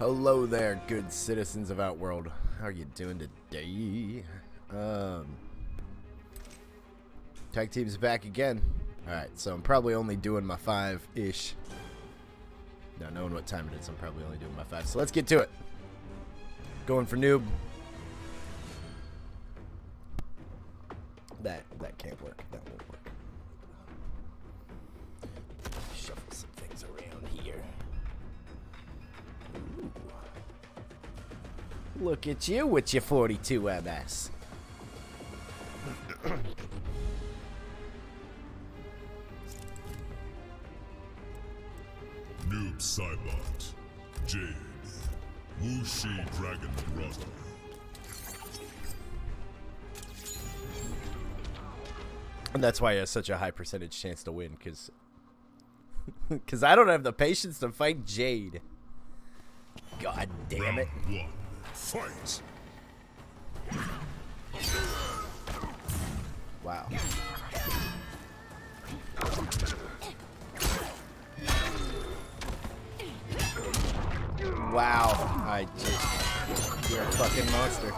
Hello there, good citizens of Outworld. How are you doing today? Um, tag team's back again. Alright, so I'm probably only doing my five-ish. Now, knowing what time it is, I'm probably only doing my five. So let's get to it. Going for noob. That that can't work. That won't Look at you with your 42 MS. Noob Saibot, Jade, Wuxi Dragon Brother. And that's why he has such a high percentage chance to win, because because I don't have the patience to fight Jade. God damn it. Round one, fight! Wow. Wow. I just. You're a fucking monster.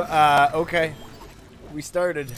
Uh, okay. We started.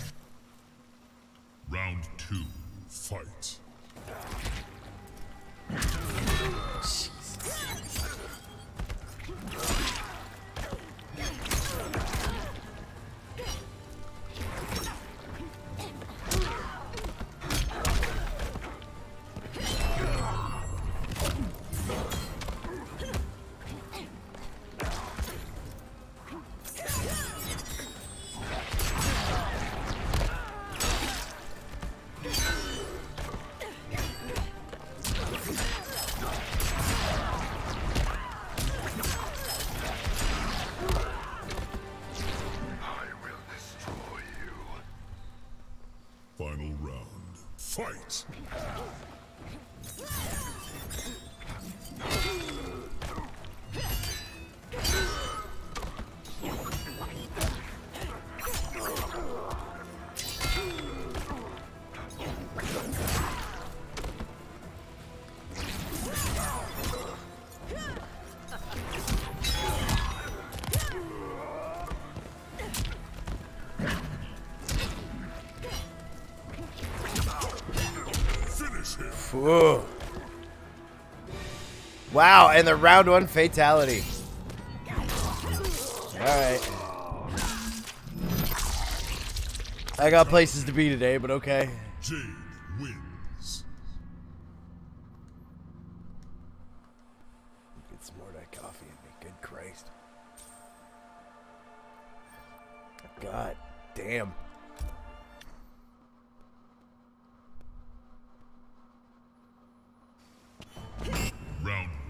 Wow, and the round one fatality. Alright. I got places to be today, but okay. Jade wins. Get some more of that coffee in me. Good Christ. God damn.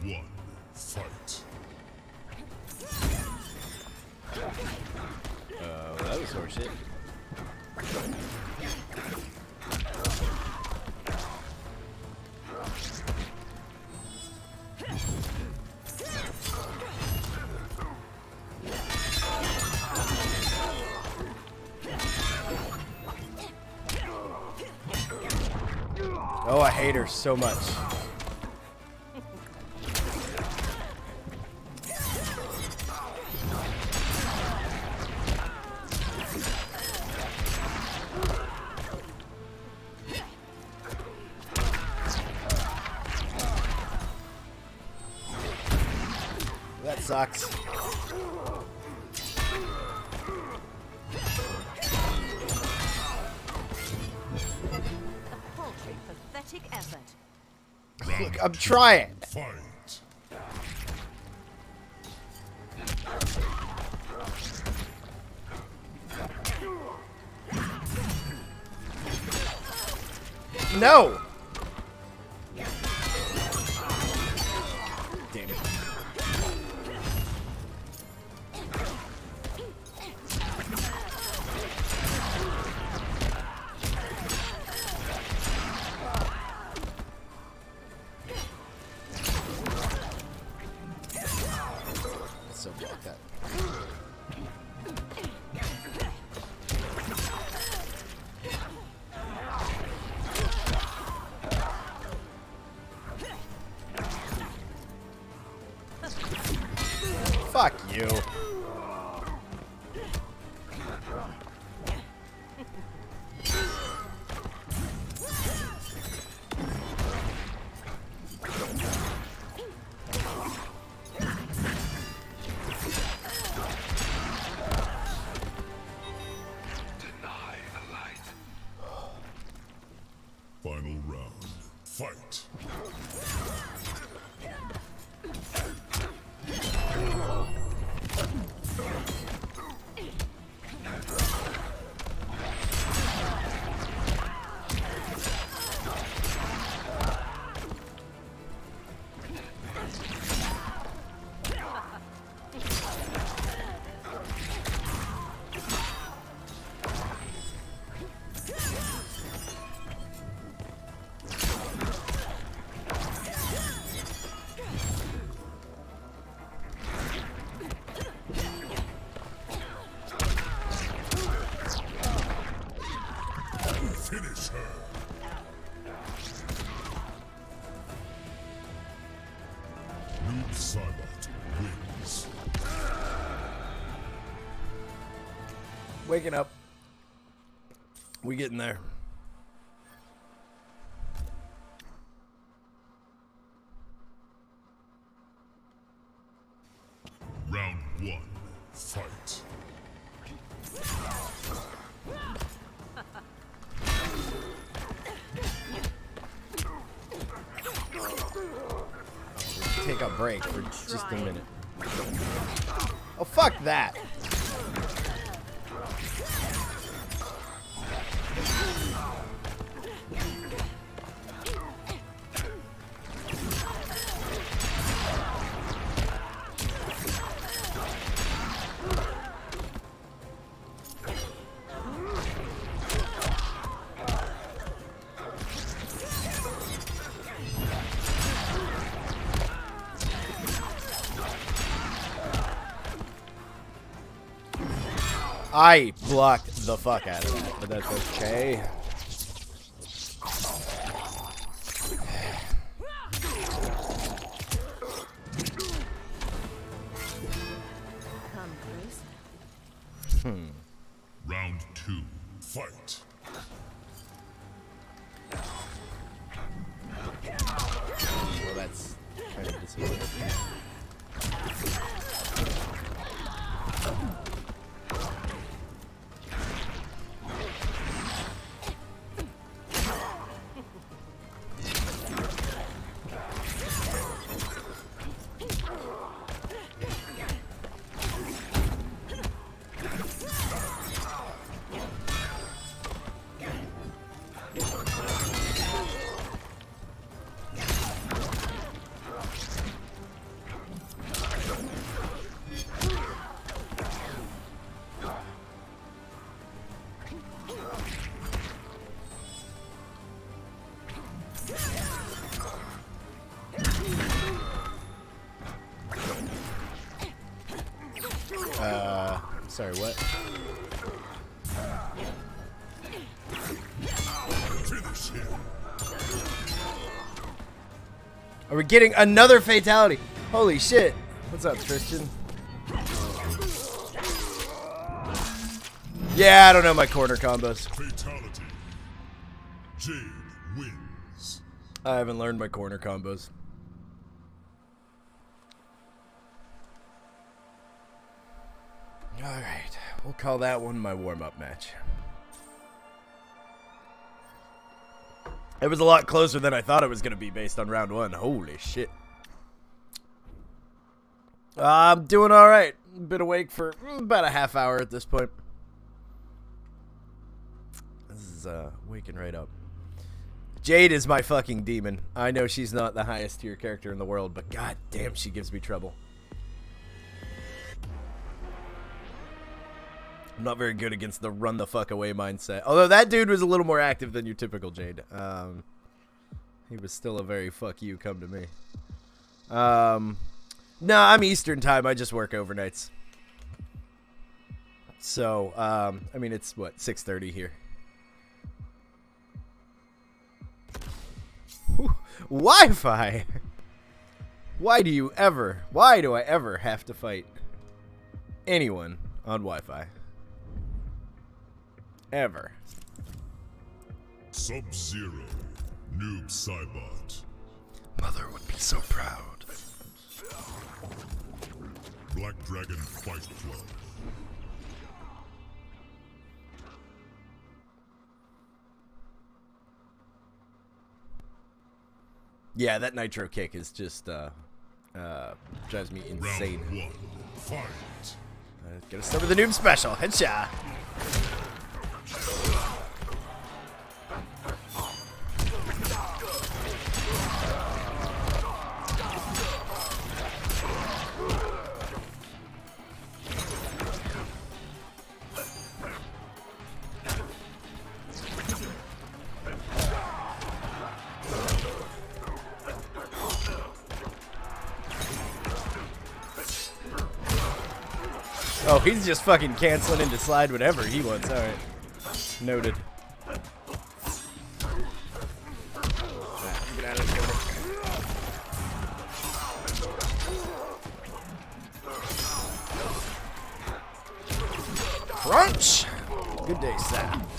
One, fight! Oh, that was horseshit. Oh, I hate her so much. Sucks. A paltry, pathetic effort. Look, I'm trying. Waking up. We getting there. Round one. Fight. Take a break for just a minute. Oh, fuck that. I blocked the fuck out of that, but that's okay. Getting another fatality? Holy shit. What's up, Christian? Yeah, I don't know my corner combos. Fatality. Jade wins. I haven't learned my corner combos. Alright, we'll call that one my warm up match. It was a lot closer than I thought it was going to be based on round one. Holy shit. I'm doing alright. Been awake for about a half hour at this point. This is uh, waking right up. Jade is my fucking demon. I know she's not the highest tier character in the world, but god damn, she gives me trouble. I'm not very good against the run the fuck away mindset. Although that dude was a little more active than your typical Jade. Um, he was still a very fuck you come to me. Um, no, I'm Eastern time. I just work overnights. So, um, I mean, it's what 6:30 here. Wi-Fi. Why do you ever? Why do I ever have to fight anyone on Wi-Fi. Ever. Sub Zero. Noob Saibot. Mother would be so proud. Black Dragon Fight Club. Yeah, that nitro kick is just uh, uh, drives me Round insane. one. Fight. Uh, Gonna start with the noob special. Headshot. Oh, he's just fucking canceling into slide whatever he wants. All right, noted. Crunch. Good day, Sam.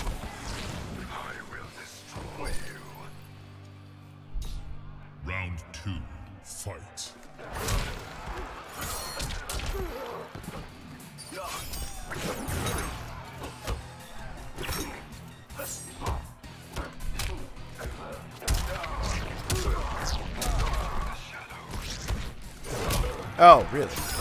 Really?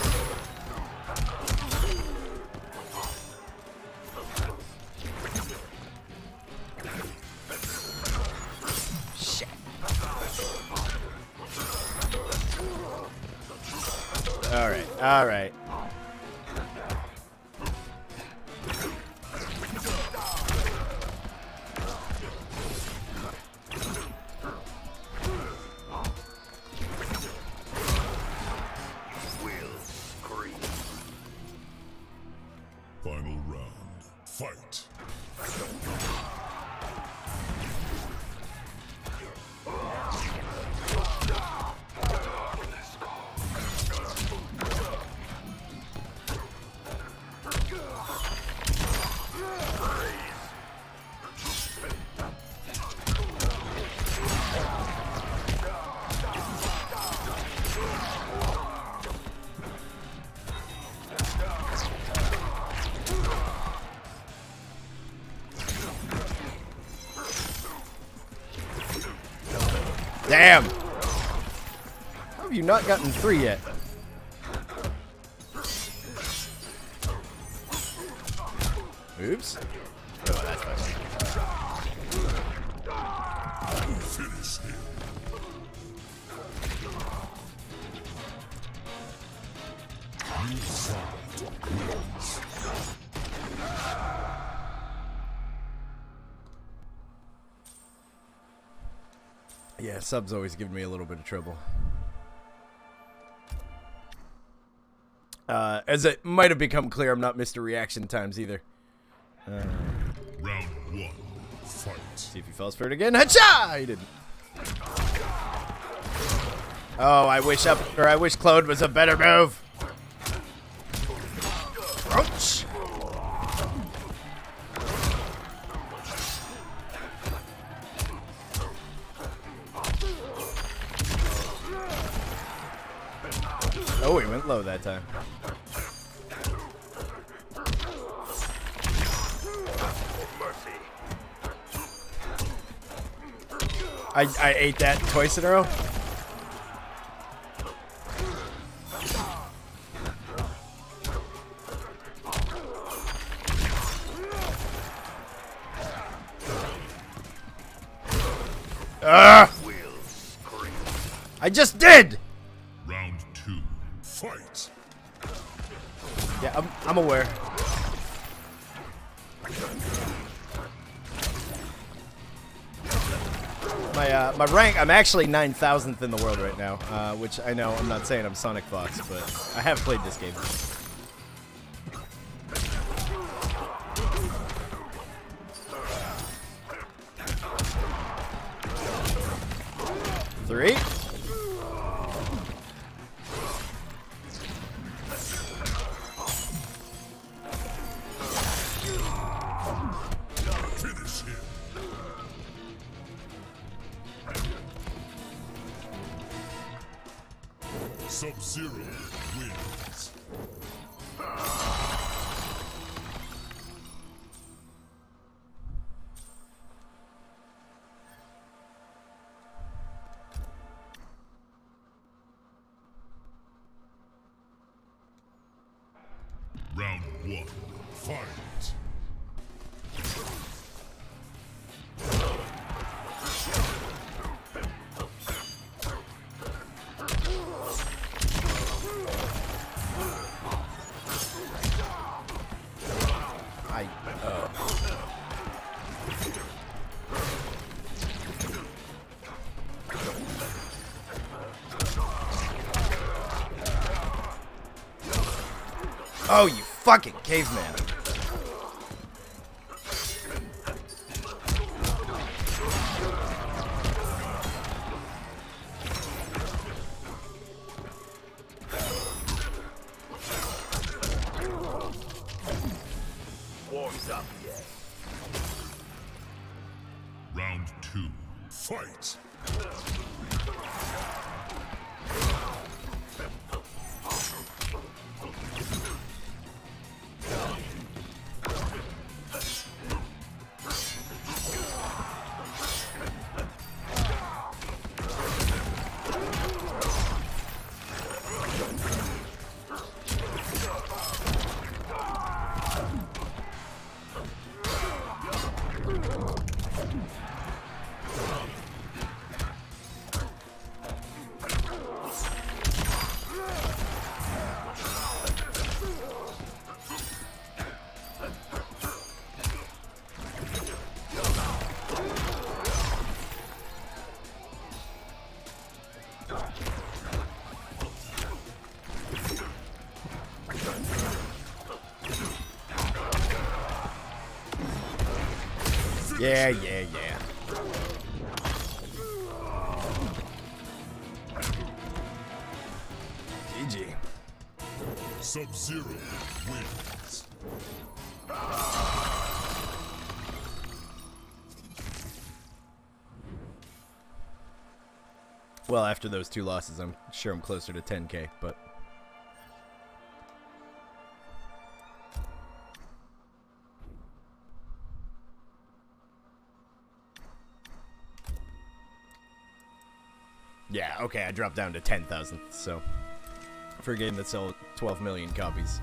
Have you not gotten three yet? Oops. Oh. Yeah, subs always give me a little bit of trouble. As it might have become clear, I'm not Mr. Reaction Times either. Round one. Fight. See if he falls for it again. Hacha! He didn't. Oh, I wish up or I wish Claude was a better move. Ate that twice in a row. Ah! I just did! My rank, I'm actually 9,000th in the world right now, uh, which I know I'm not saying I'm Sonic Fox, but I have played this game. Oh, you fucking caveman. After those two losses, I'm sure I'm closer to 10k, but. Yeah, okay, I dropped down to 10,000, so. For a game that sold 12 million copies.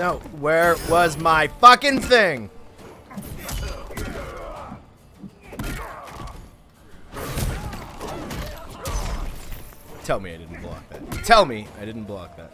No, where was my fucking thing? Tell me I didn't block that. Tell me I didn't block that.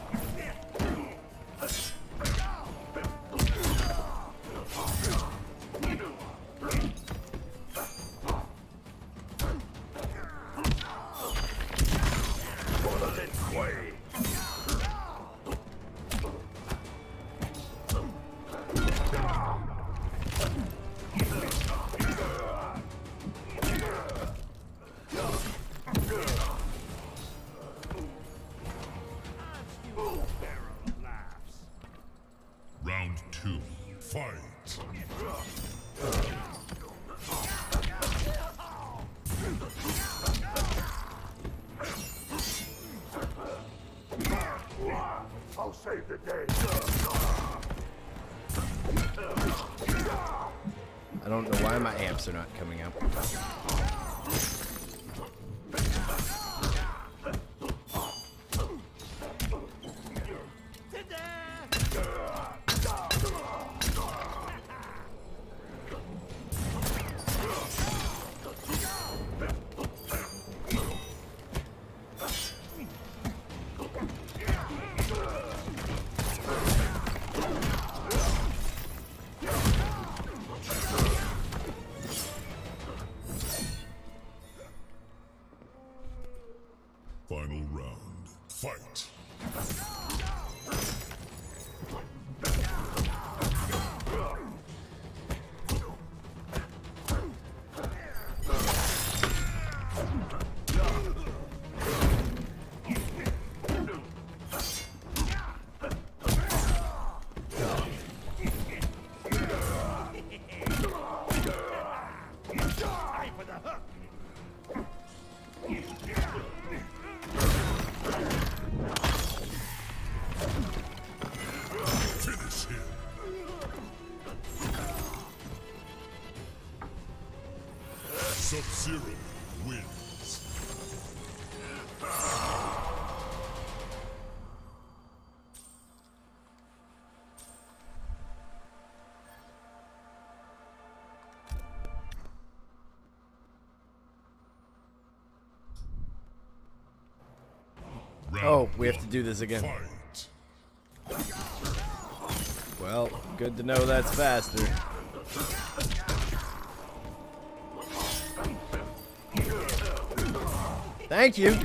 To do this again. Well, good to know that's faster. Thank you.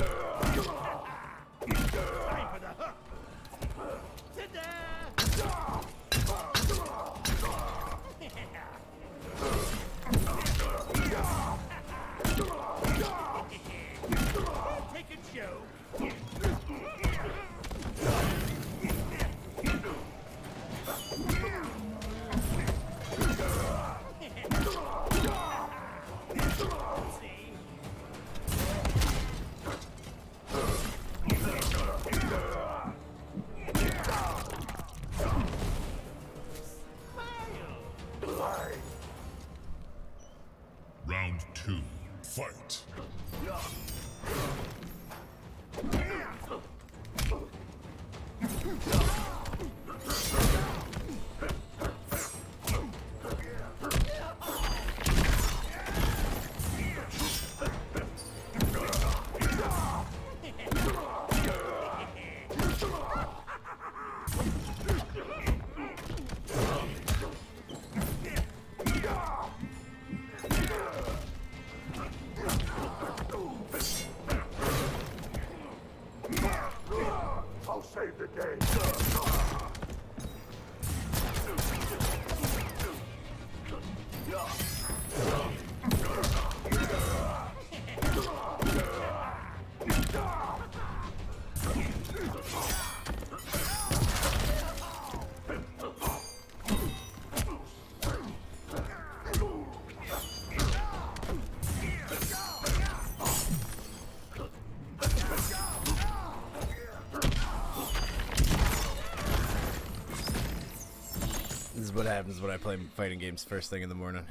What happens when I play fighting games first thing in the morning.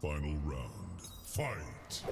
Final round. Fight.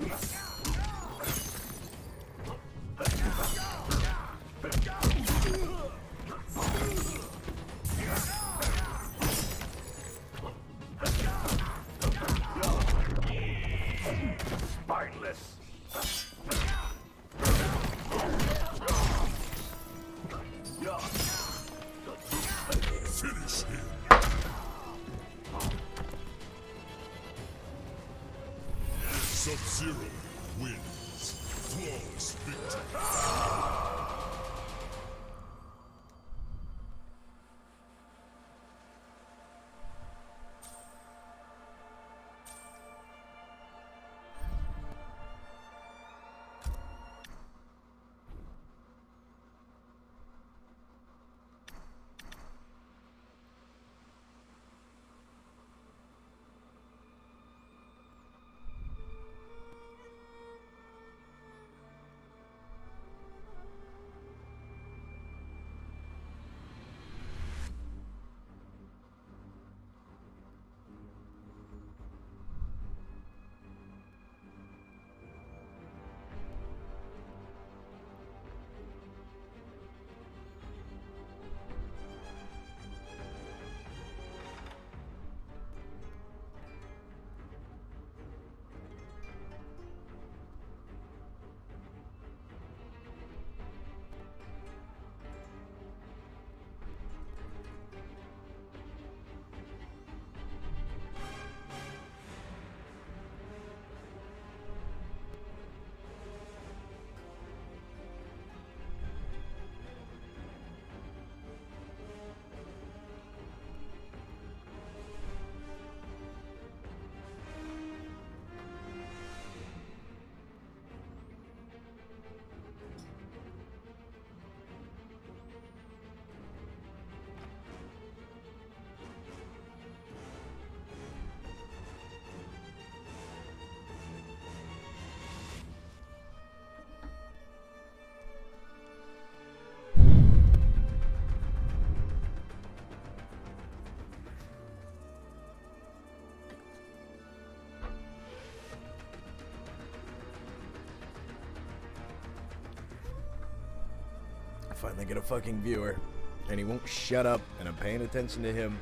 Finally get a fucking viewer. And he won't shut up, and I'm paying attention to him.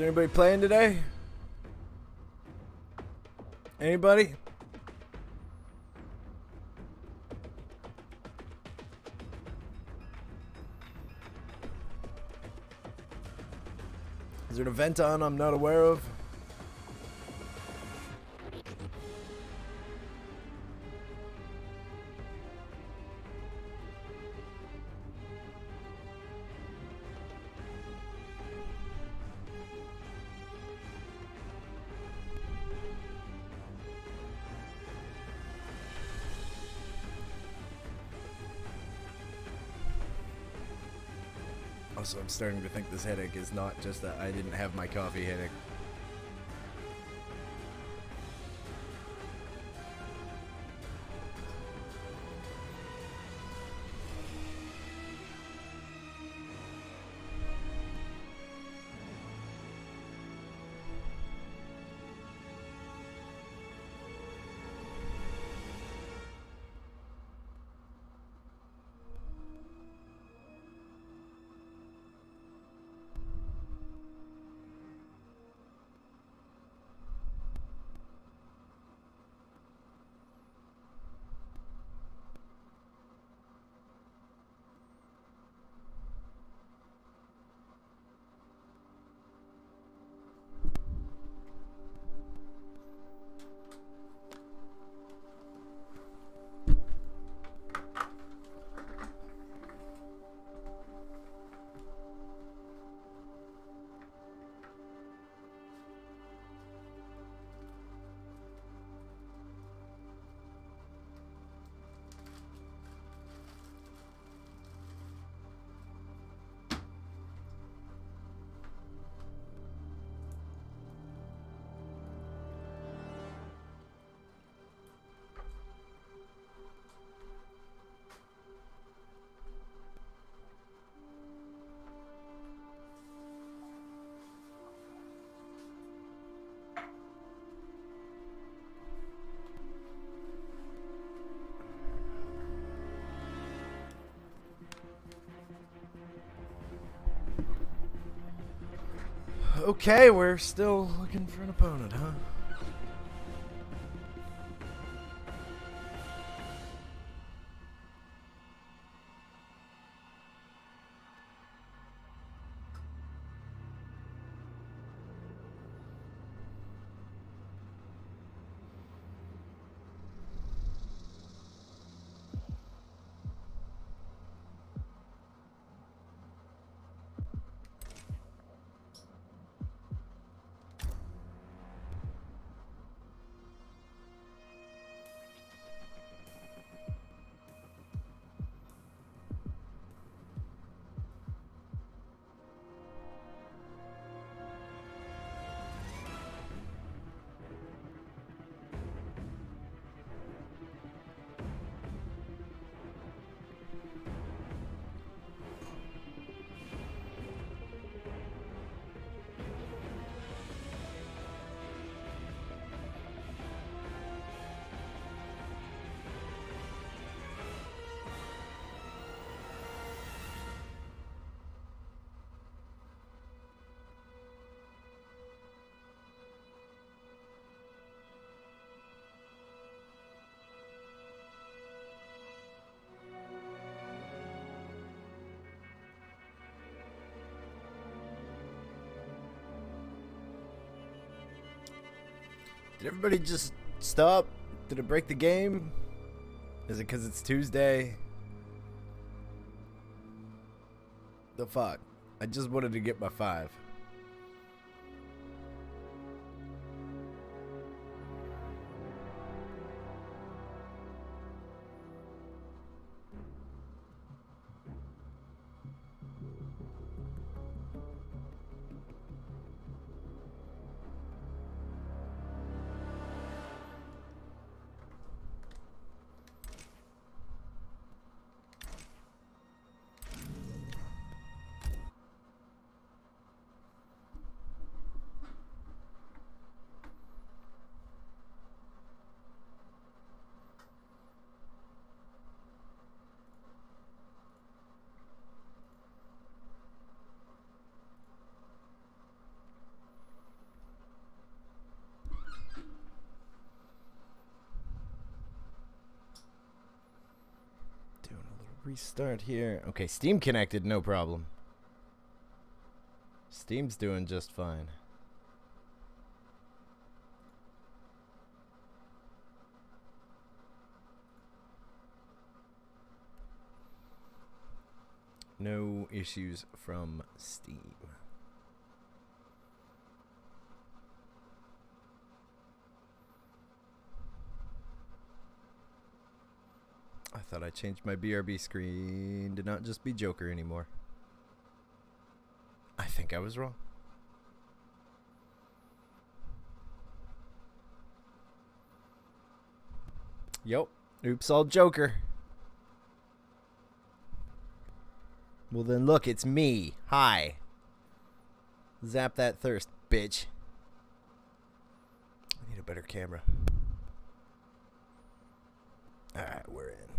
Is anybody playing today? Anybody? Is there an event on I'm not aware of? Also, I'm starting to think this headache is not just that I didn't have my coffee headache. Okay, we're still looking for an opponent, huh? Everybody just stop? Did it break the game? Is it because it's Tuesday? The fuck? I just wanted to get my five. Restart here. Okay, Steam connected, no problem. Steam's doing just fine. No issues from Steam. I thought I changed my BRB screen to not just be Joker anymore. I think I was wrong. Yep. Oops, all Joker. Well, then look, it's me. Hi. Zap that thirst, bitch. I need a better camera. Alright, we're in.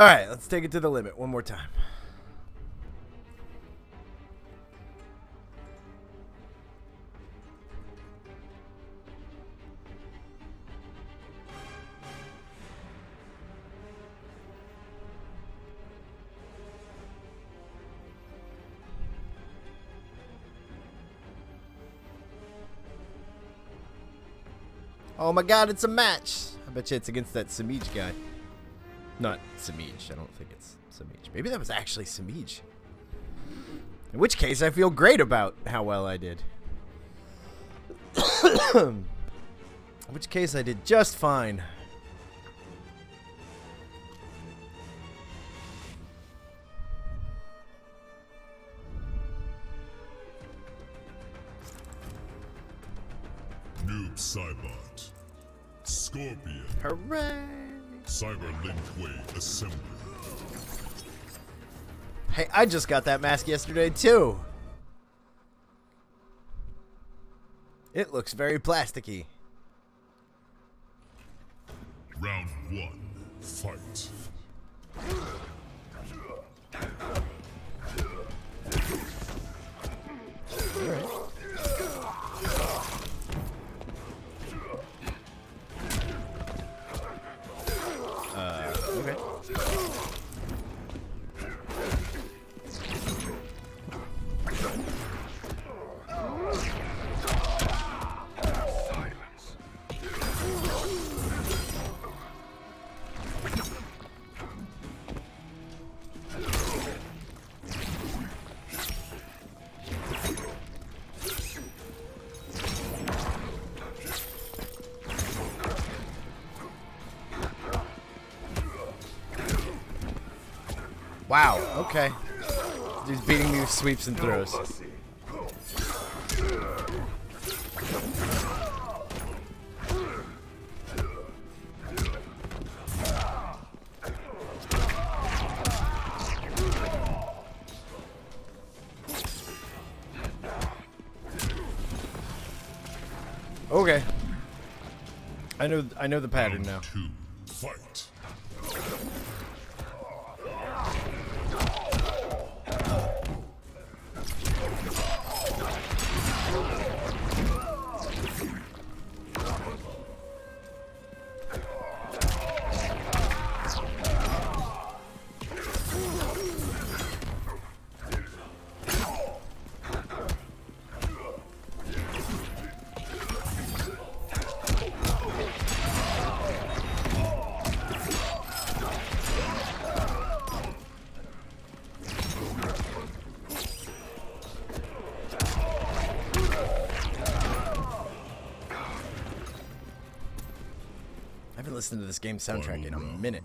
All right, let's take it to the limit one more time. Oh my god, it's a match! I bet you it's against that Samij guy. Not Samij. I don't think it's Samij. Maybe that was actually Samij. In which case, I feel great about how well I did. In which case, I did just fine. I just got that mask yesterday, too. It looks very plasticky. Round one. Fight. Wow, okay. He's beating me with sweeps and throws. Okay. I know I know the pattern now. This game soundtrack in a minute.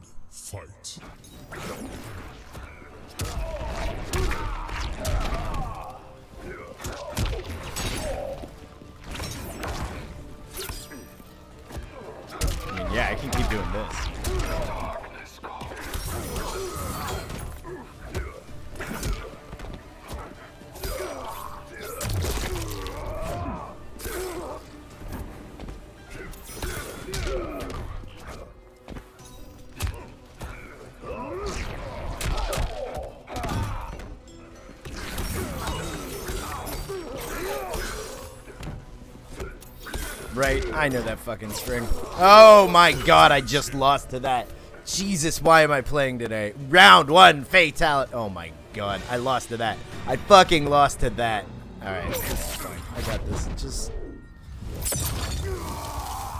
I know that fucking string. Oh my god, I just lost to that. Jesus, why am I playing today? Round one, fatality. Oh my god, I lost to that. I fucking lost to that. Alright, this is fine. I got this. Just.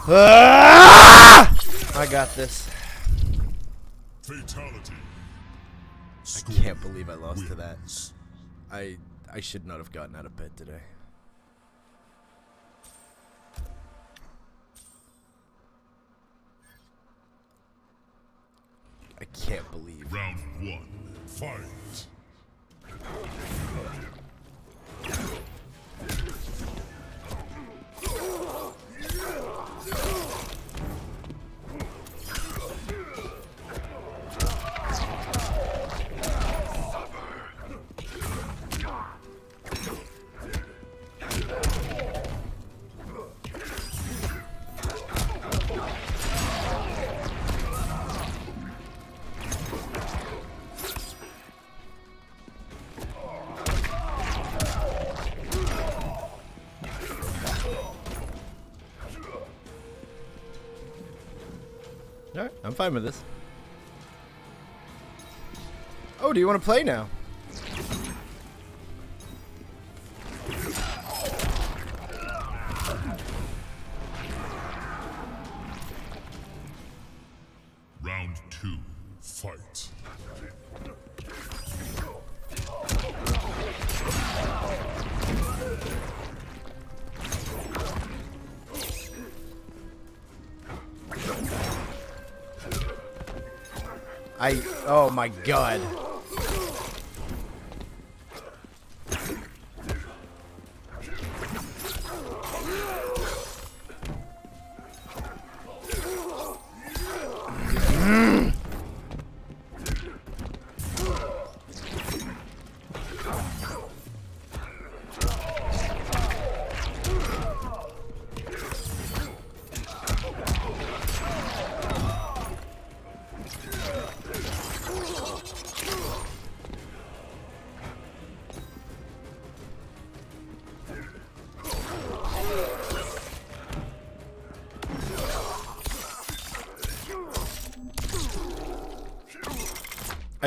Ah! I got this. Fatality. I can't believe I lost to that. I I should not have gotten out of bed today. I'm fine with this. Oh, do you want to play now? My god.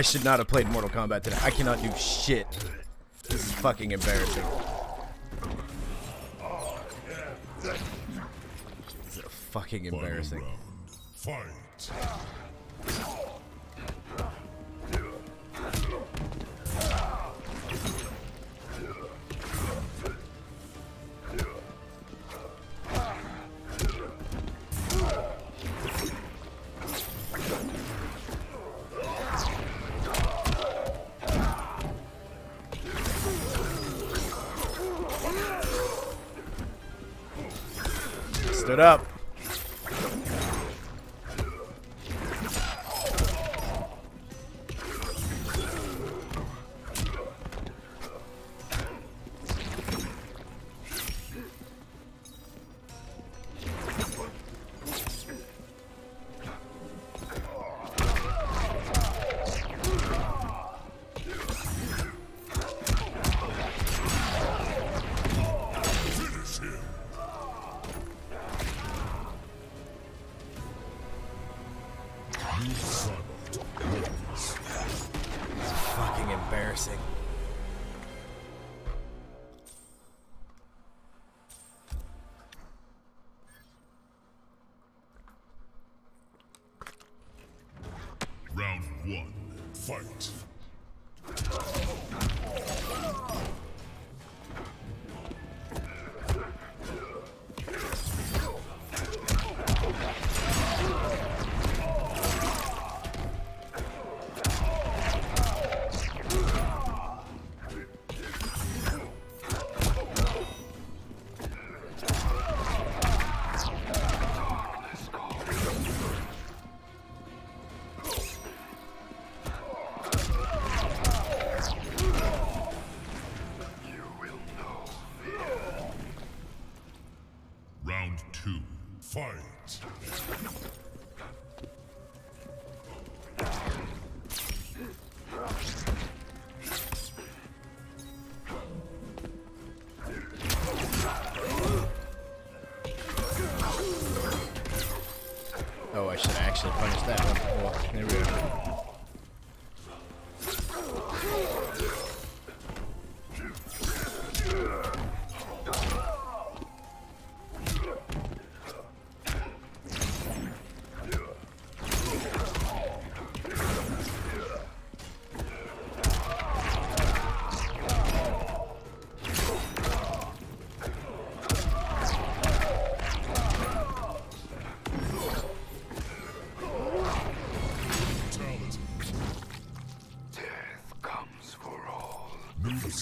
Should not have played Mortal Kombat today. I cannot do shit. This is fucking embarrassing. This is fucking Final embarrassing. round. Fight.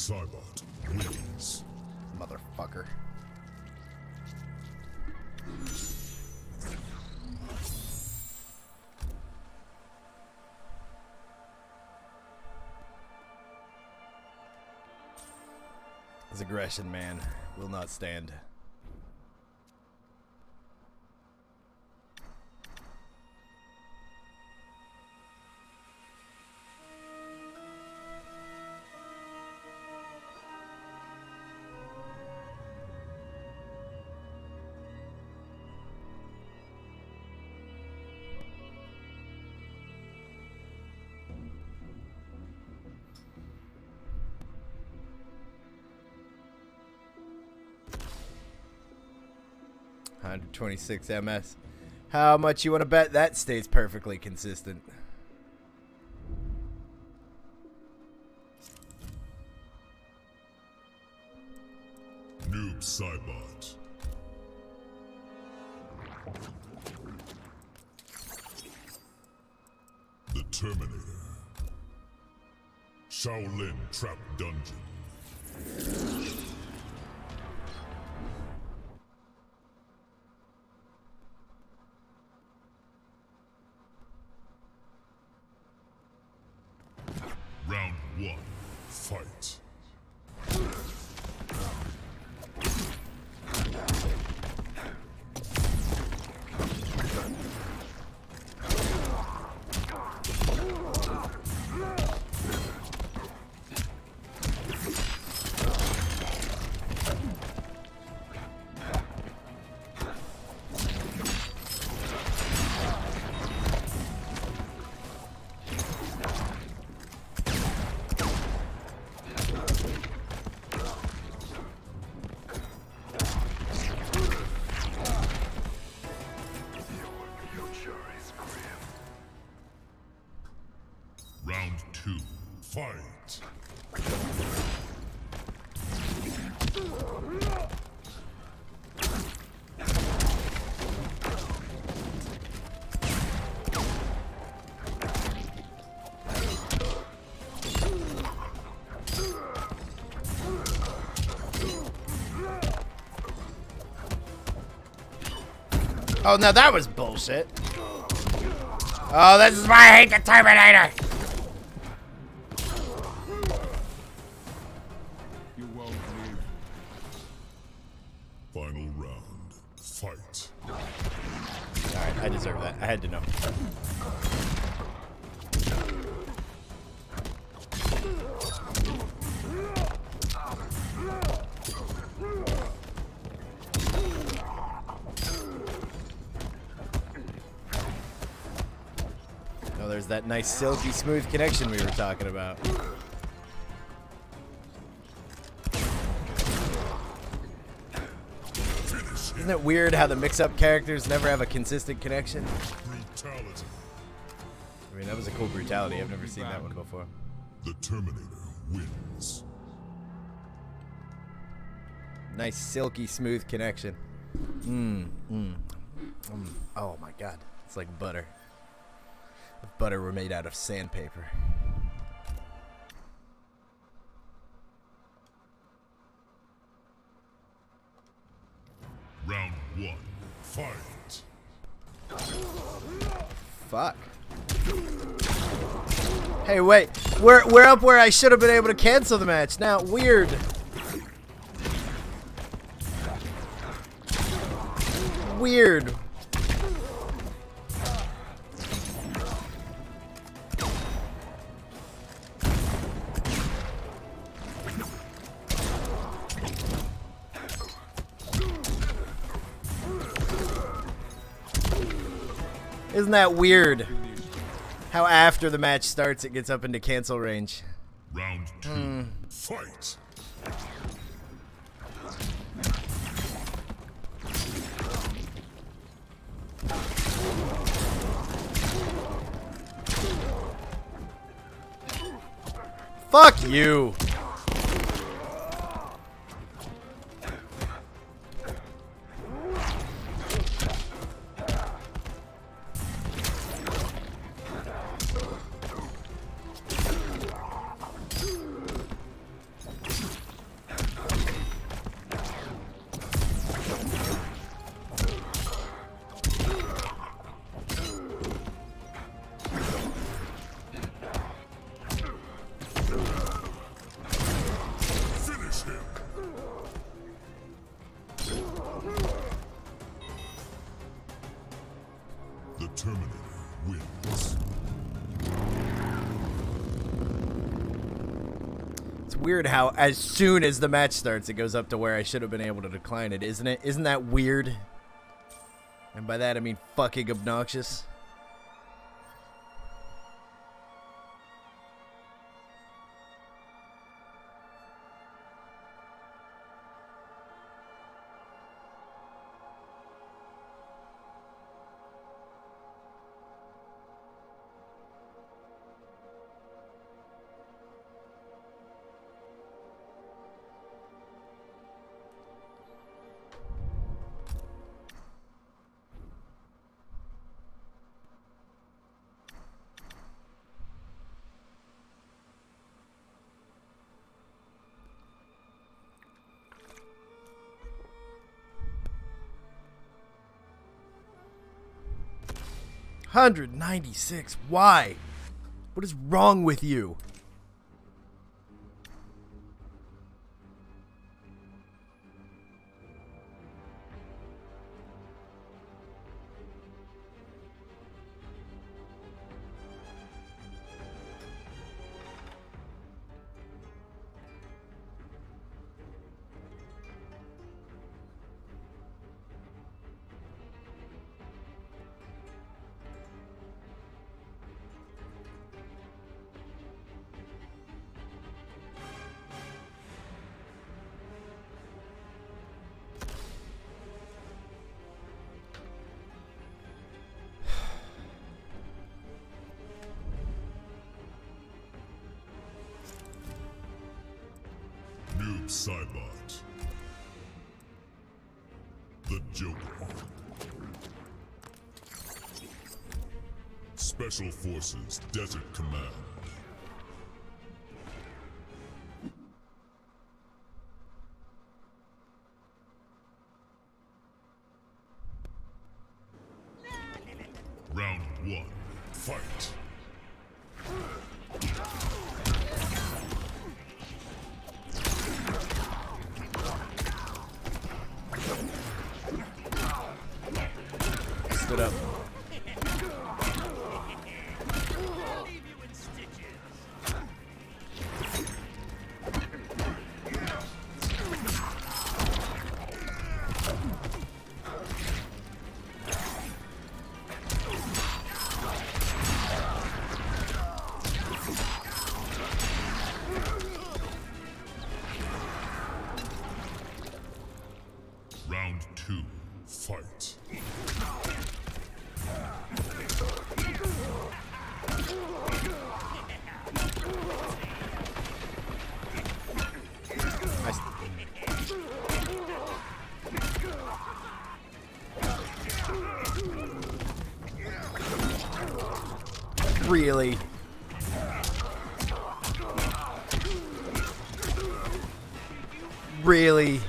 Saibot wins. Motherfucker. His aggression, man, will not stand. Hundred twenty-six MS. How much you want to bet that stays perfectly consistent? Oh, now that was bullshit. Oh, this is why I hate the Terminator. That nice silky smooth connection we were talking about. Isn't it weird how the mix-up characters never have a consistent connection? Brutality. I mean, that was a cool brutality. I've never seen that one before. The Terminator wins. Nice silky smooth connection. Mmm, mmm. Mm. Oh my god, it's like butter. Butter were made out of sandpaper. Round one. Fight. Fuck. Hey, wait. We're we're up where I should have been able to cancel the match. Now, weird. That weird? How after the match starts, it gets up into cancel range. Round two. Hmm. Fight. Fuck you. Weird how as soon as the match starts, it goes up to where I should have been able to decline it, isn't it? Isn't that weird? And by that I mean fucking obnoxious. Hundred ninety six. Why? What is wrong with you? Special Forces Desert Command. Really? Really?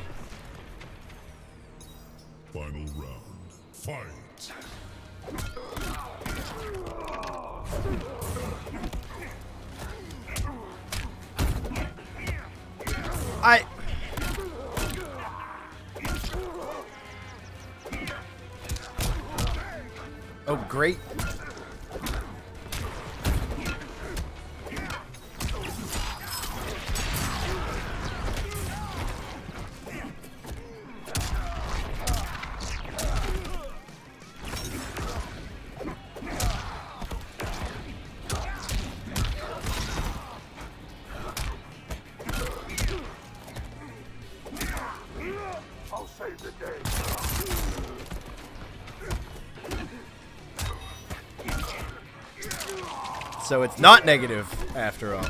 So it's not negative after all.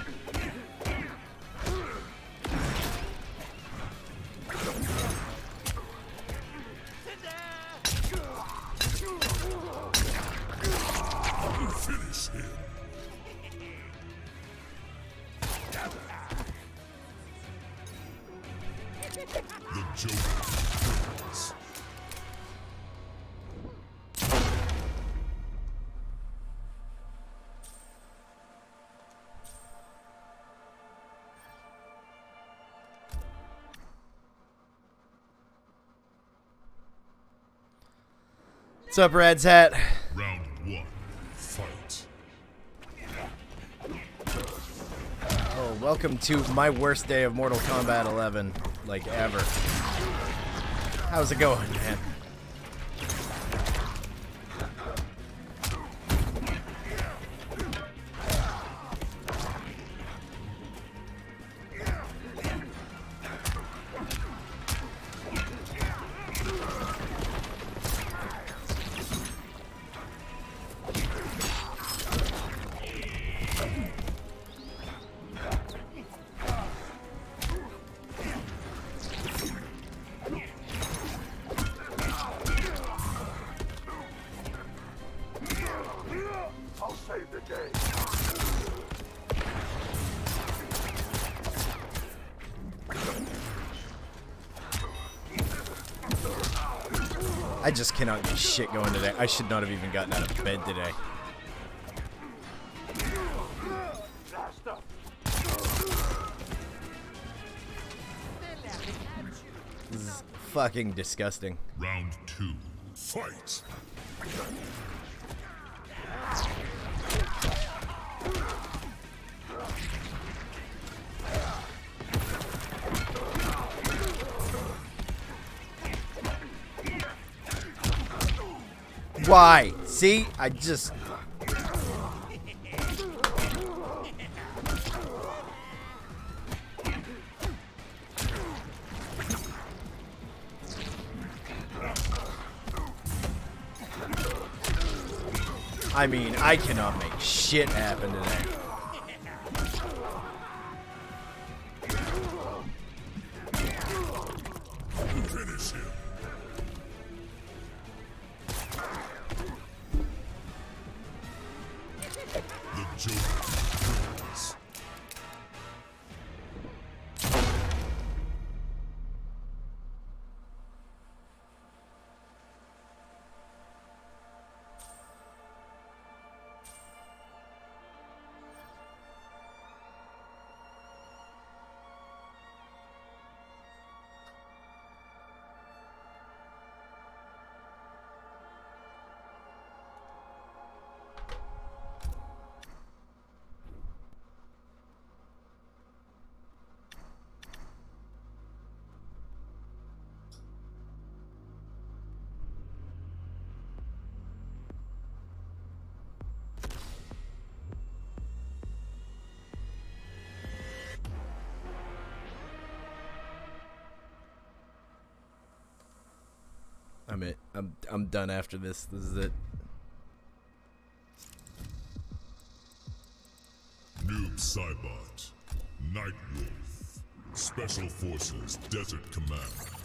What's up, Rad's hat? Round one. Fight. Oh, welcome to my worst day of Mortal Kombat 11, like ever. How's it going, man? Just cannot get shit going today. I should not have even gotten out of bed today. This is fucking disgusting. Round two. Fight. Why? See? I just. I mean, I cannot make shit happen today. I'm done after this. This is it. Noob Saibot. Nightwolf. Special Forces Desert Command.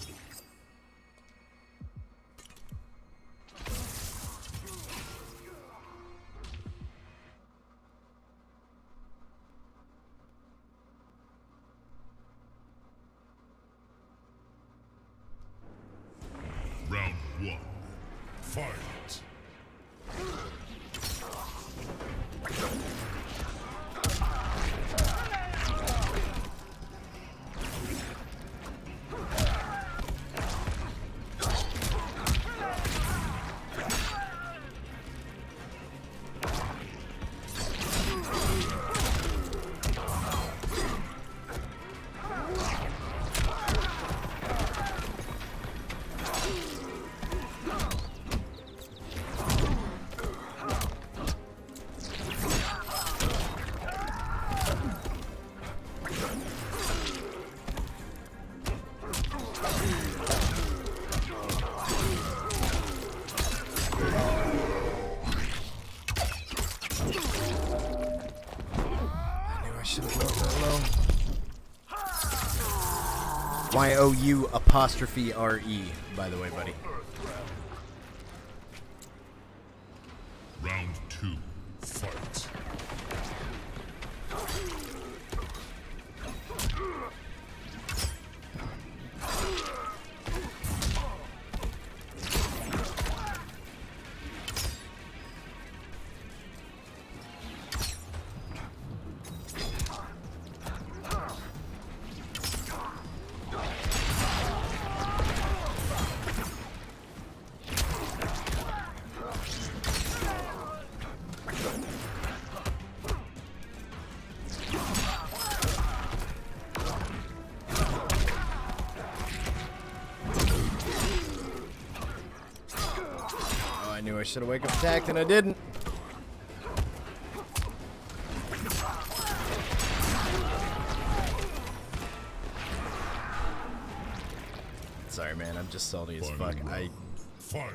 Y O U apostrophe R E, by the way, buddy. I should have wake up attacked and I didn't. Sorry, man. I'm just salty as fuck. I. Fight.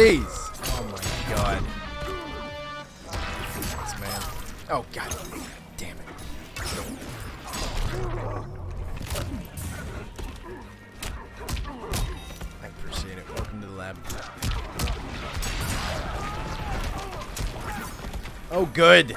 Please. Oh my god. Thanks, man. Oh god. Damn it. I appreciate it. Welcome to the lab. Oh, good.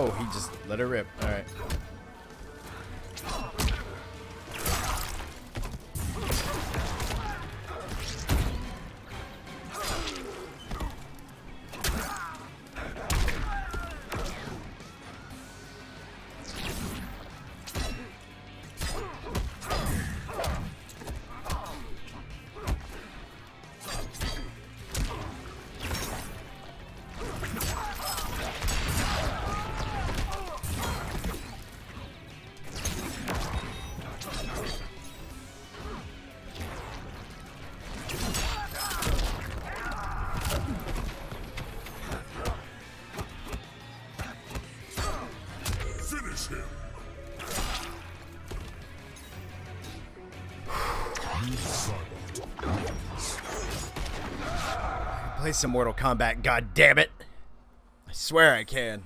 Oh, he just let her rip. Some Mortal Kombat. God damn it! I swear I can.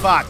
Fuck,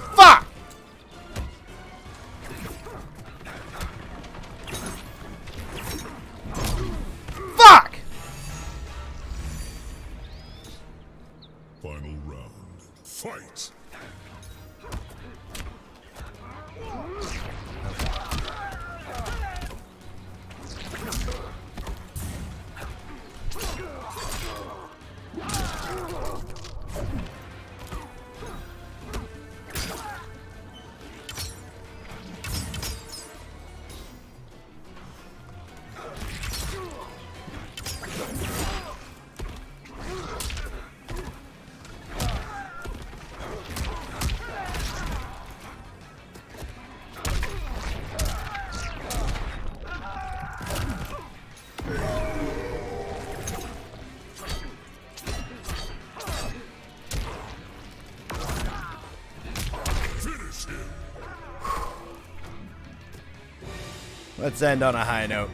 Let's end on a high note.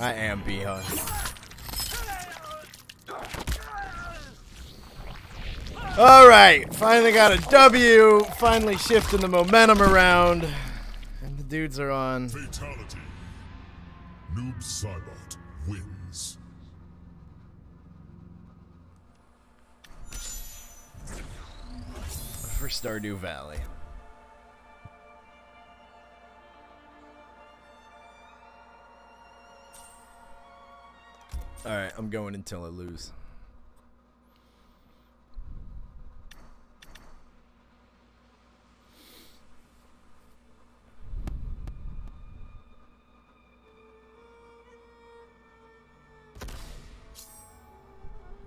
I am Bi-Han. All right, finally got a W. Finally shifting the momentum around, and the dudes are on. Fatality. Noob Saibot wins. for Stardew Valley. I'm going until I lose.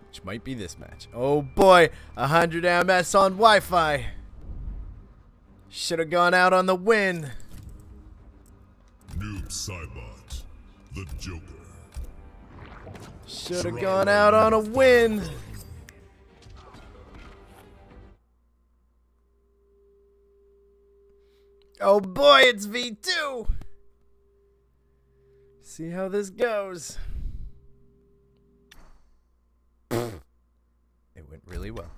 Which might be this match. Oh boy, 100 MS on Wi-Fi. Should have gone out on the win. Noob Saibot, the Joker. Should have gone out on a win. Oh boy, it's V2. See how this goes. It went really well.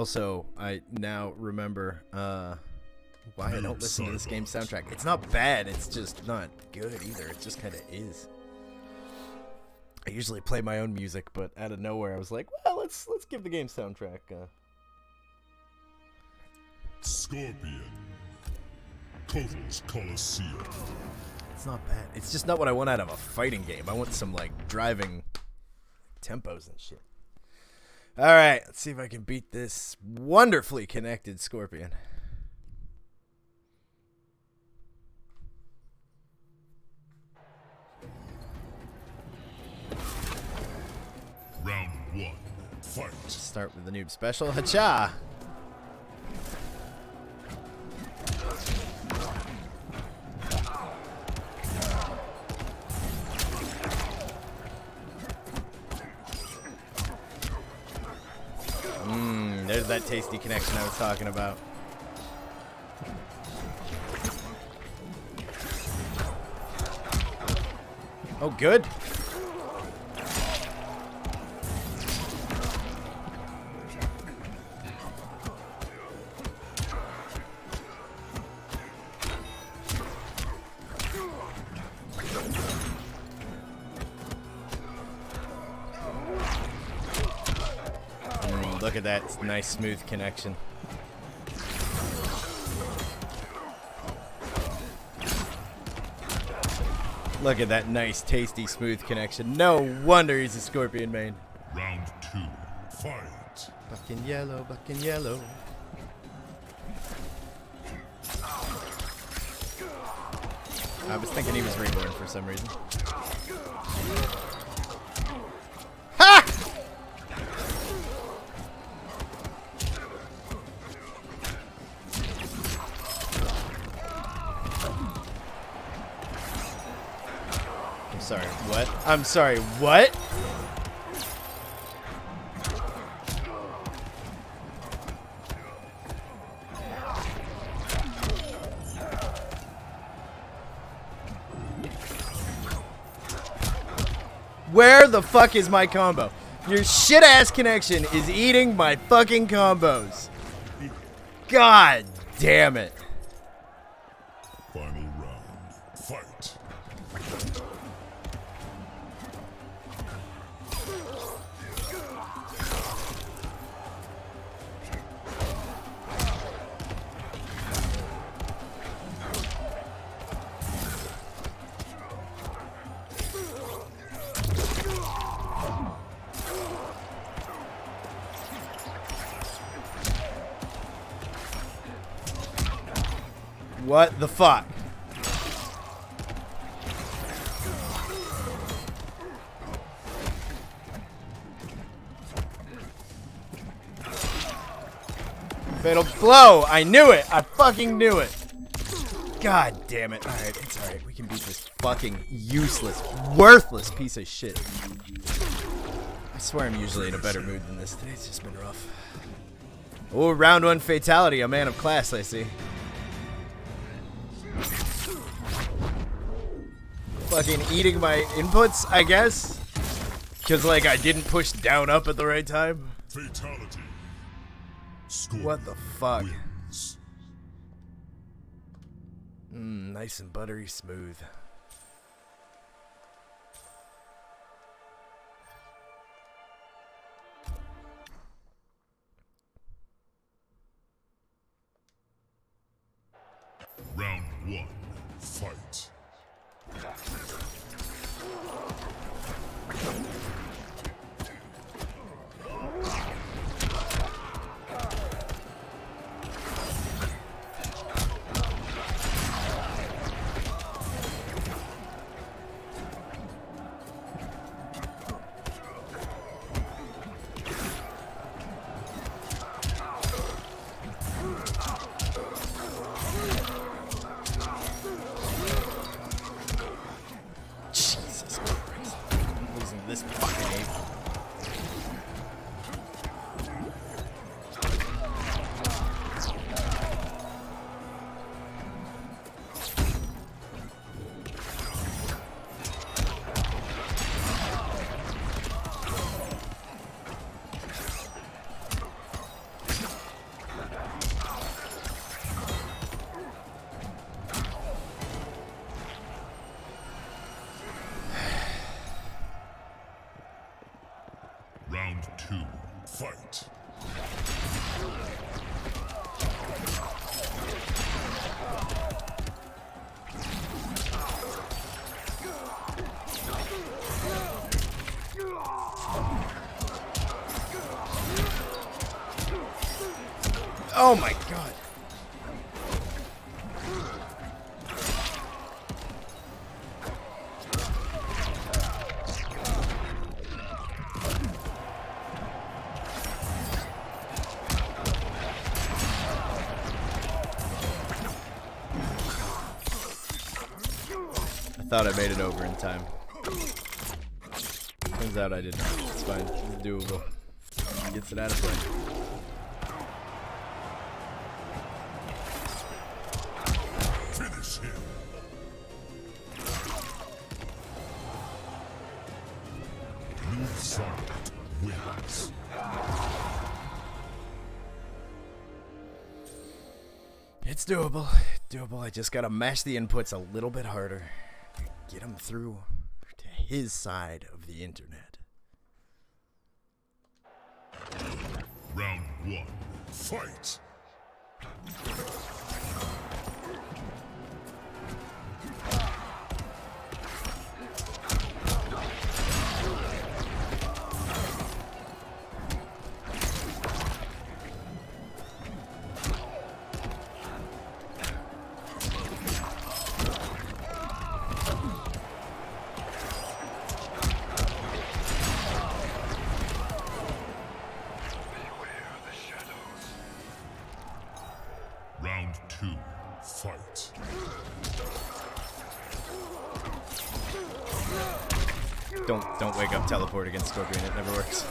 Also, I now remember uh, why I don't listen to this game's soundtrack. It's not bad. It's just not good either. It just kind of is. I usually play my own music, but out of nowhere, I was like, well, let's let's give the game soundtrack. Uh, Scorpion. Kotal's Colosseum. it's not bad. It's just not what I want out of a fighting game. I want some like driving tempos and shit. All right, let's see if I can beat this wonderfully connected Scorpion. Round one. Fight. Start with the noob special. Hacha! That tasty connection I was talking about. Oh, good. That nice smooth connection. Look at that nice tasty smooth connection. No wonder he's a scorpion main. Round two. Fight. Buck in yellow, buck in yellow. I was thinking he was reborn for some reason. I'm sorry, what? Where the fuck is my combo? Your shit ass connection is eating my fucking combos. God damn it. Fuck? Fatal blow! I knew it! I fucking knew it! God damn it. Alright, it's alright. We can beat this fucking useless, worthless piece of shit. I swear I'm usually in a better mood than this. Today's just been rough. Oh, round one fatality. A man of class, I see. Fucking eating my inputs, I guess. Because, like, I didn't push down up at the right time. Fatality. Scorpion What the fuck? wins. Mmm, nice and buttery smooth. Oh my god. I thought I made it over in time. Turns out I did not. It's fine. It's doable. Gets it out of play. I just gotta mash the inputs a little bit harder. Get him through to his side of the internet. Don't don't wake up teleport against Scorpion. It never works.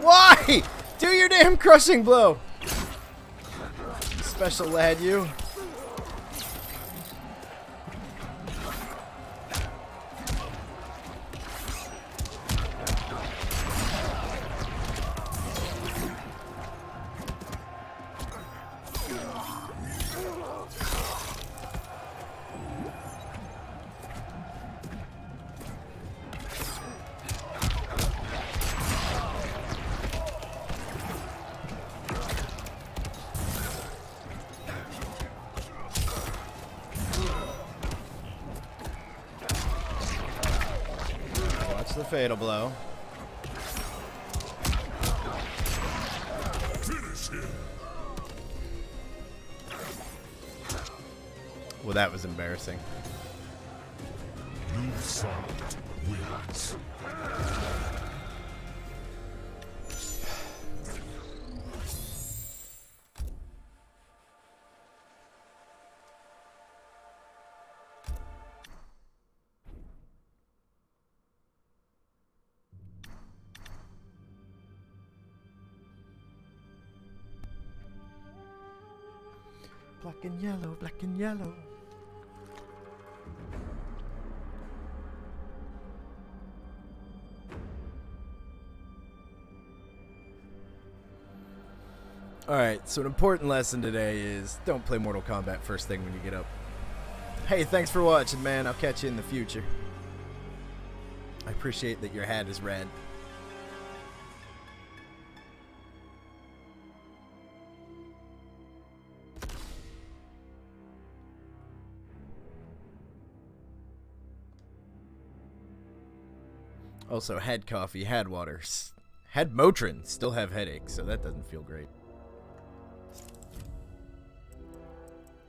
Why? Do your damn crushing blow. Special lad, you. Yellow, black and yellow. Alright, so an important lesson today is don't play Mortal Kombat first thing when you get up. Hey, thanks for watching, man. I'll catch you in the future. I appreciate that your hat is red. Also, had coffee, had water, had Motrin, still have headaches, so that doesn't feel great.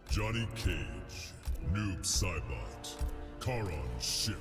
Johnny Cage. Noob Saibot. Kharon Ship.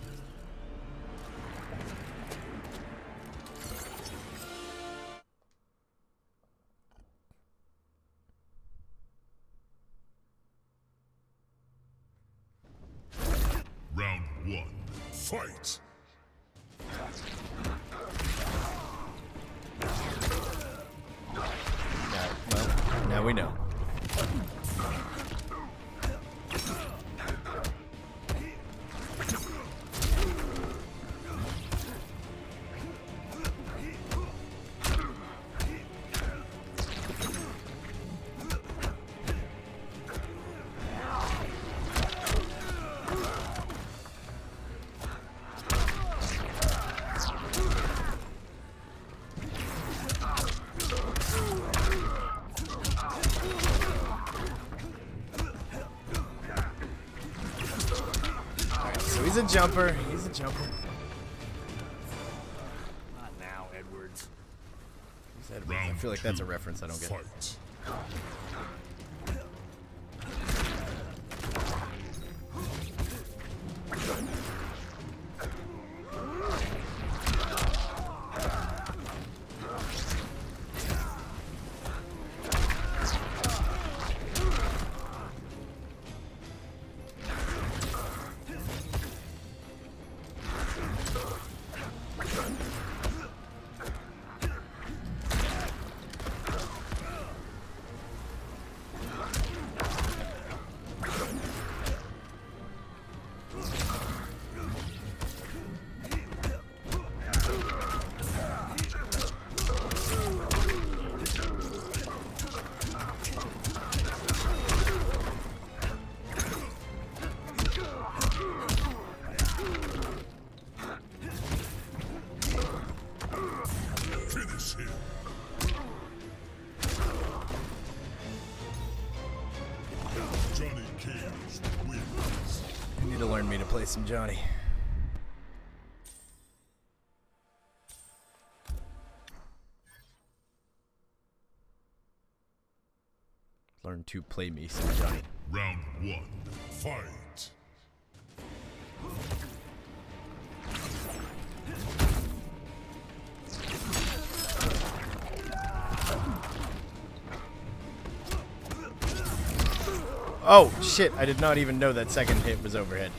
Jumper. He's a jumper. Not now, Edwards. Is that- I feel like that's a reference I don't get. Fight. Johnny. Learn to play me some Johnny. Round one. Fight. Oh shit! I did not even know that second hit was overhead.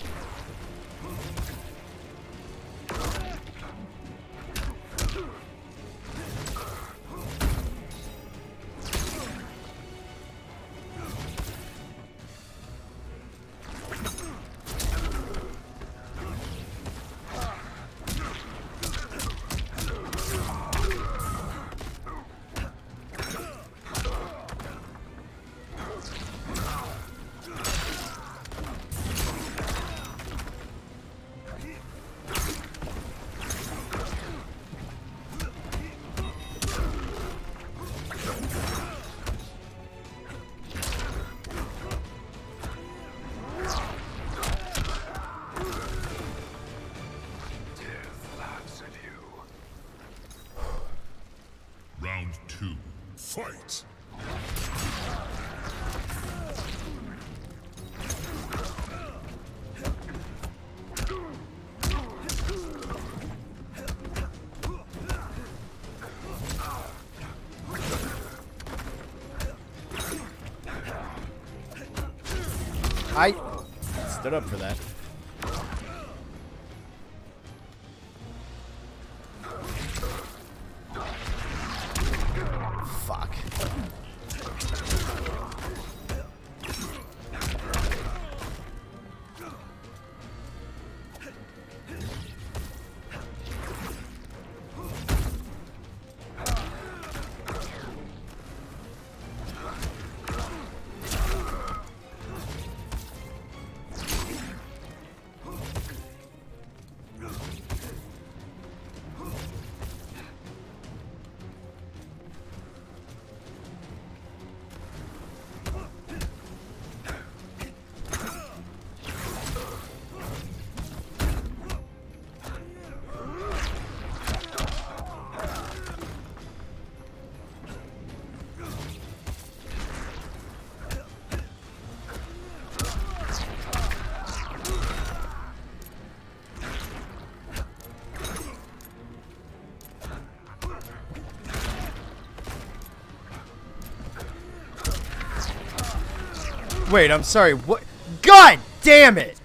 Stood up for that. Wait, I'm sorry. What? God damn it!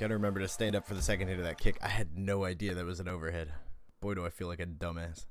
Gotta remember to stand up for the second hit of that kick. I had no idea that was an overhead. Boy, do I feel like a dumbass.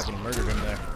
Fucking murdered him there.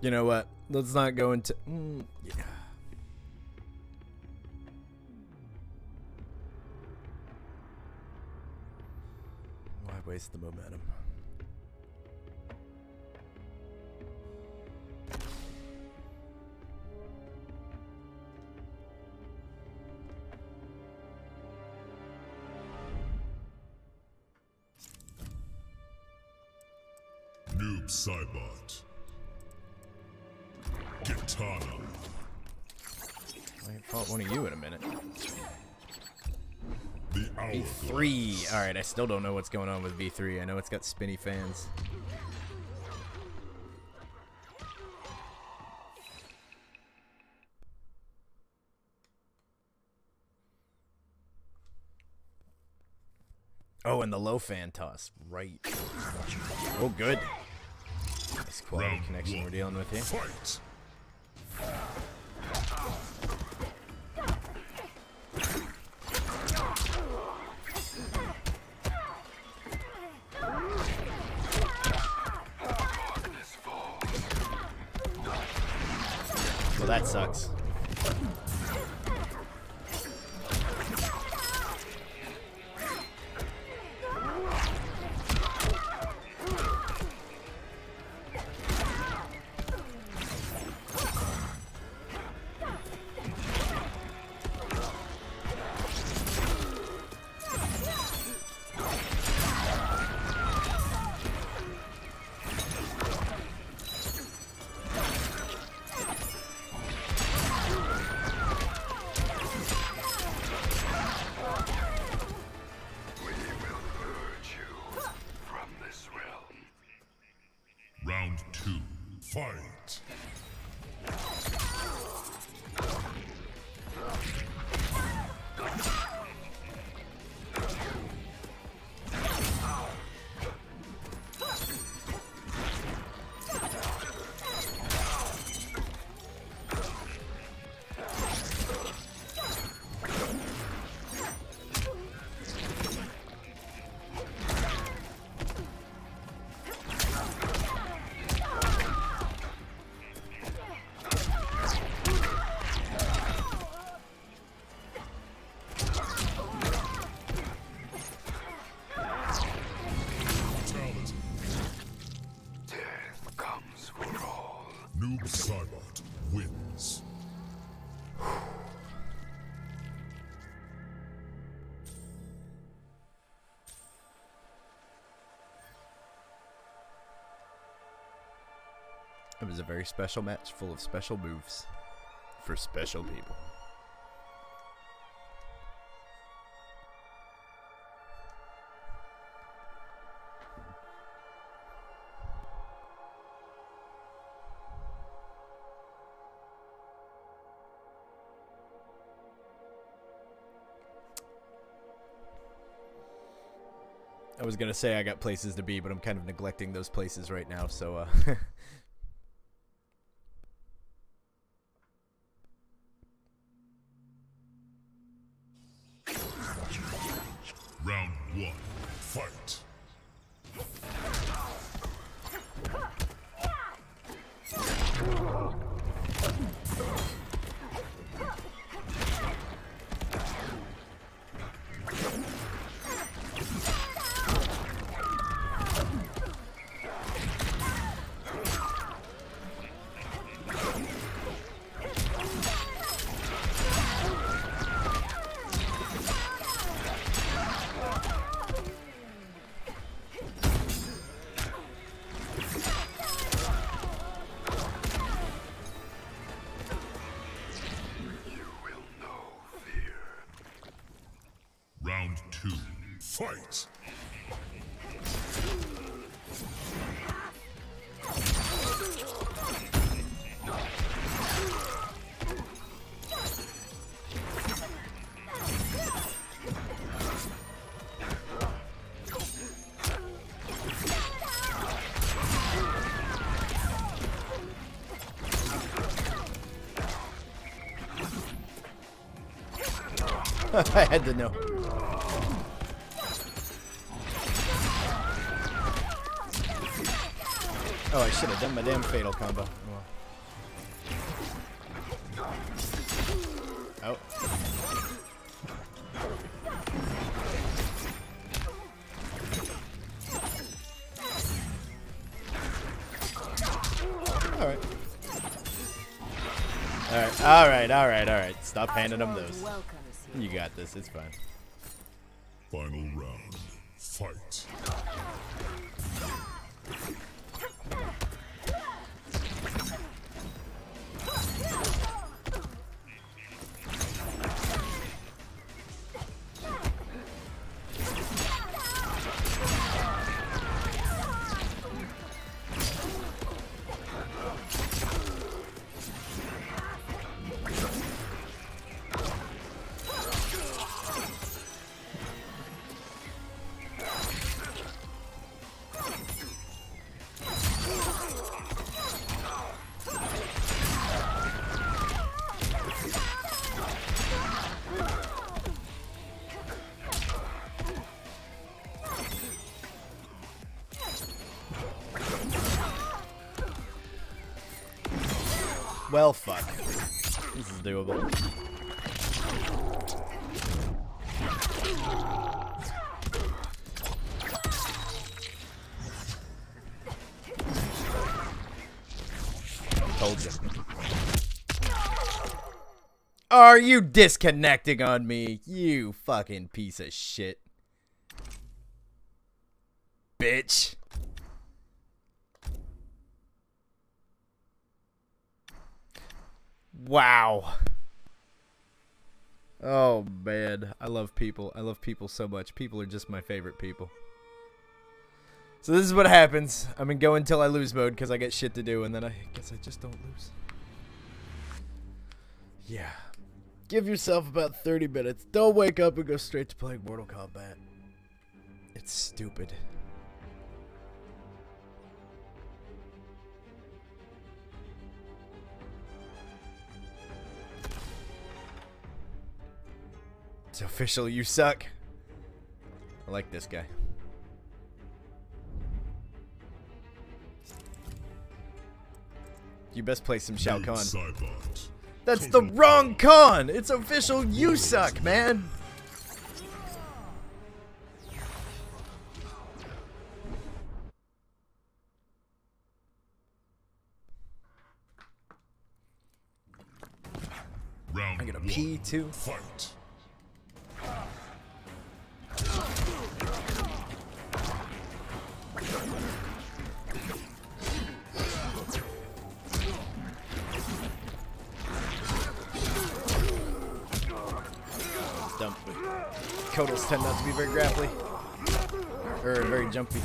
You know what? Let's not go into. Mm, yeah. Why waste the momentum? Alright, I still don't know what's going on with V3. I know it's got spinny fans. Oh, and the low fan toss. Right. Oh, good. Nice quality Round connection one. we're dealing with here. Fight. Well, that sucks. Very special match full of special moves for special people. I was gonna say I got places to be, but I'm kind of neglecting those places right now, so uh I had to know. Oh, I should have done my damn fatal combo. Oh. Alright. Alright, alright, alright, alright. Stop handing them those. You got this, it's fine. Are you disconnecting on me? You fucking piece of shit. Bitch. Wow. Oh man, I love people. I love people so much. People are just my favorite people. So this is what happens. I'm in go until I lose mode because I get shit to do, and then I guess I just don't lose. Yeah. Give yourself about 30 minutes. Don't wake up and go straight to playing Mortal Kombat. It's stupid. It's official, you suck. I like this guy. You best play some Shao Kahn. That's the wrong Kahn! It's official, you suck, man! Round I get a one. P too. Fight. Kotals tend not to be very grapply. Or very jumpy.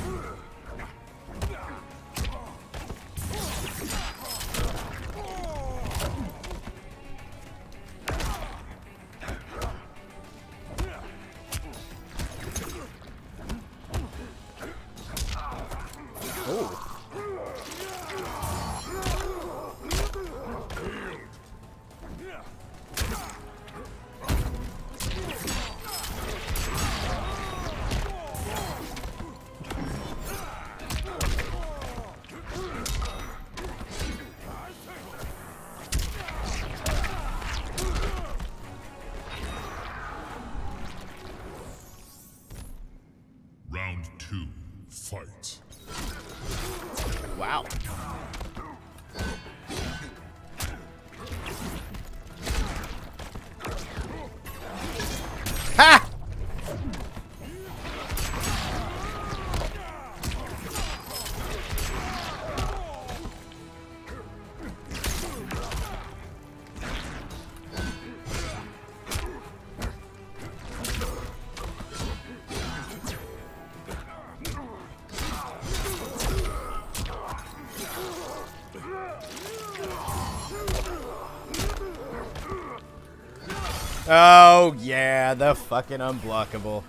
Oh, yeah, the fucking unblockable.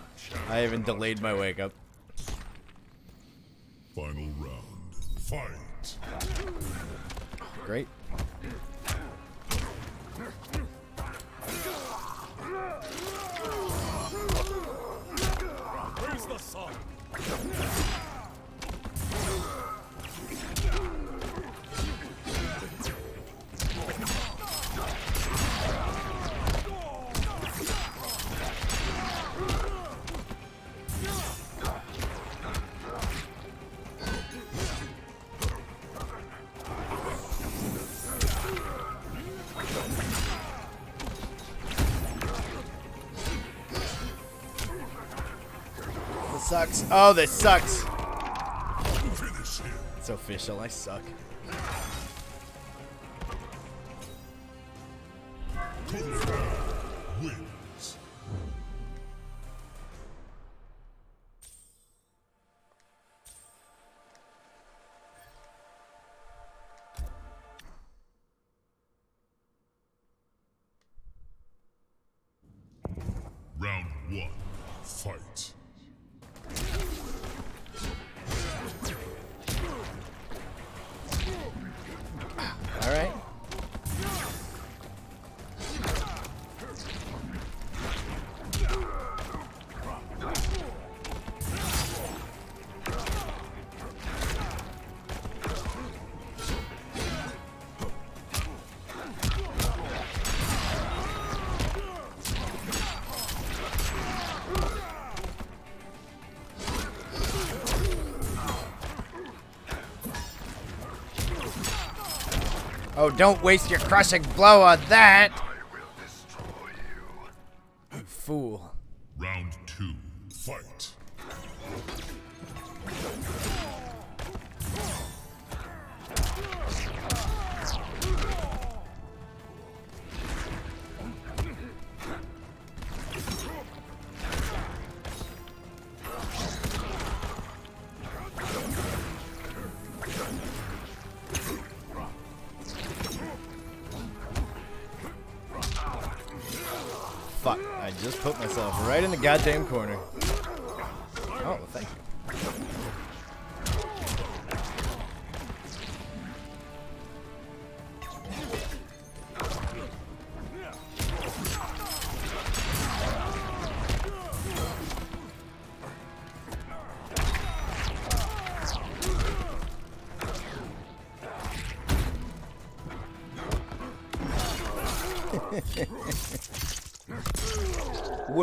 I even delayed my wake up. Oh, this sucks. It's official. I suck. Oh, don't waste your crushing blow on that! Fool. Goddamn corner.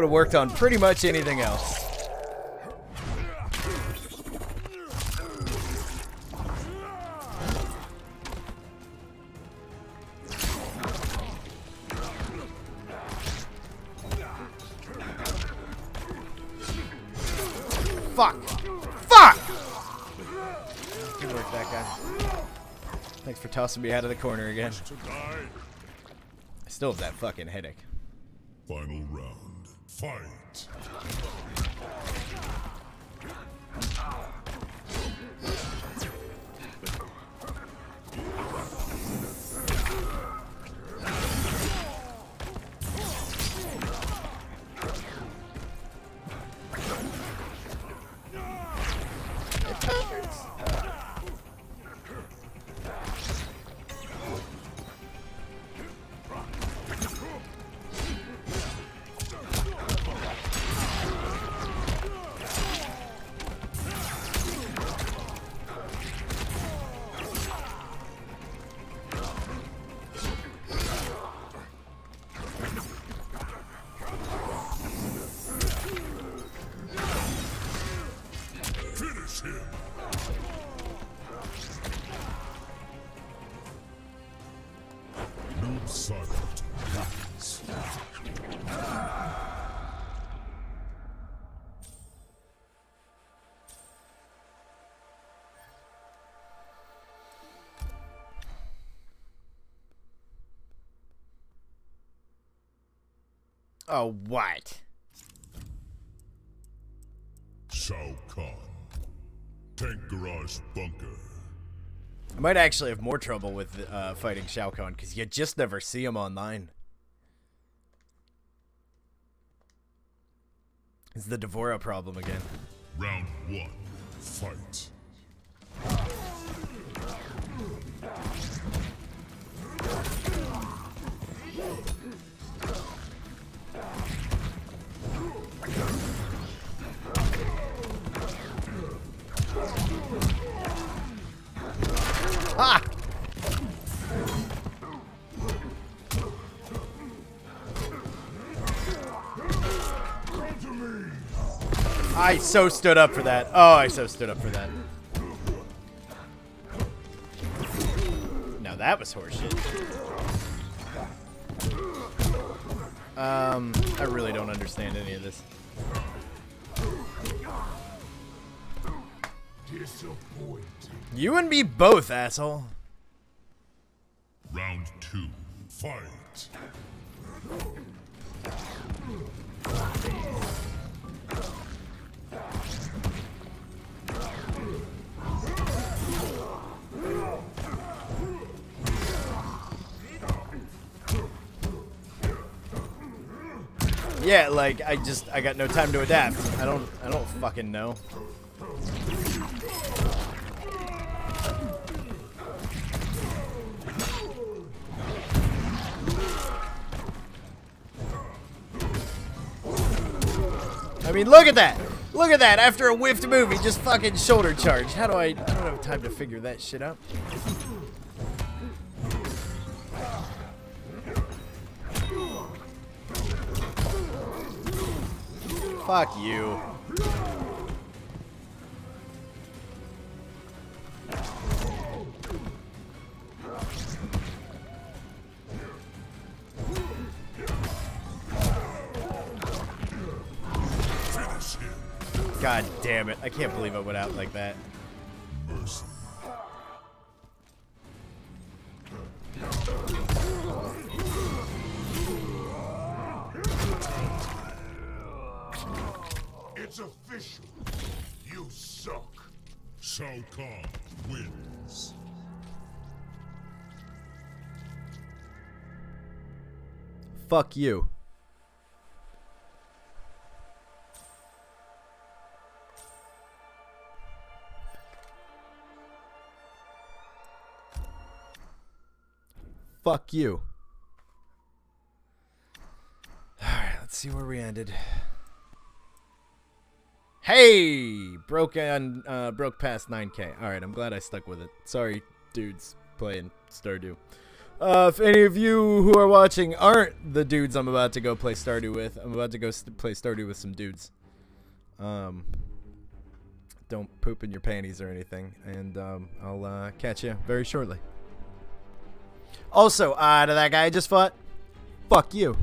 Would have worked on pretty much anything else. Fuck! Fuck! Good work, that guy. Thanks for tossing me out of the corner again. I still have that fucking headache. Oh, what? Shao Kahn. Tank Garage Bunker. I might actually have more trouble with uh, fighting Shao Kahn because you just never see him online. It's the D'Vorah problem again. Round one. Fight. I so stood up for that. Oh, I so stood up for that. Now that was horseshit. Um, I really don't understand any of this. You and me both, asshole. Round two. Fight. Yeah, like I just I got no time to adapt. I don't I don't fucking know. I mean, look at that. Look at that. After a whiffed move, he just fucking shoulder charged. How do I I don't have time to figure that shit out. Fuck you. God damn it. I can't believe I went out like that. It's official. You suck. Shao Kahn wins. Fuck you. Fuck you. Alright, let's see where we ended. Hey! Broke on uh broke past 9k. Alright, I'm glad I stuck with it. Sorry, dudes playing Stardew. Uh, if any of you who are watching aren't the dudes I'm about to go play Stardew with, I'm about to go play Stardew with some dudes. Um, don't poop in your panties or anything, and um, I'll uh, catch you very shortly. Also, uh, to that guy I just fought, fuck you.